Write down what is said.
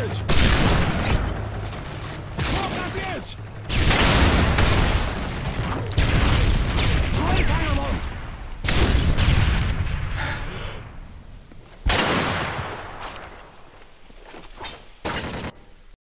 edge! Walk at the edge!